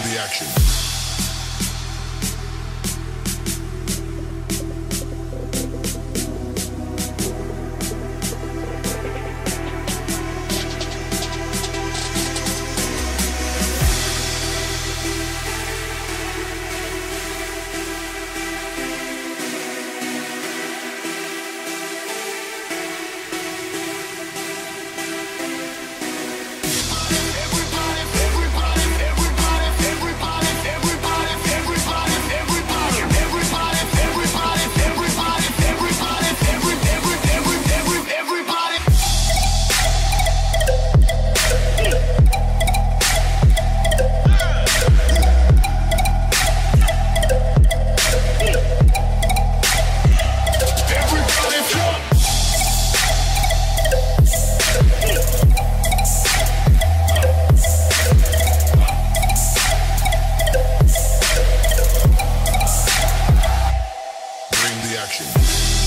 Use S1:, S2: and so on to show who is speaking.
S1: the action. Sessions.